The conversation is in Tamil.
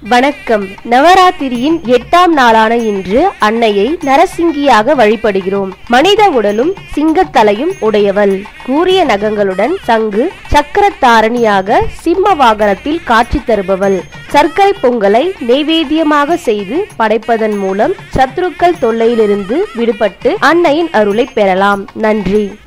வணக்கம். நவராத்திரியின் எட்டாம் நாளான இன்று அன்னையை நரசிங்கியாக வழிபடுகிறோம். மனித உடலும் சிங்கத்தலையும் உடையவள். கூரிய நகங்களுடன் சங்கு சக்கரத்தாரணியாக சிம்ம வாகனத்தில் காட்சி தருபவள். சர்க்கரை பொங்கலை நெய்வேத்தியமாக செய்து படைப்பதன் மூலம் சத்துருக்கள் தொல்லையிலிருந்து விடுபட்டு அன்னையின் அருளை பெறலாம். நன்றி.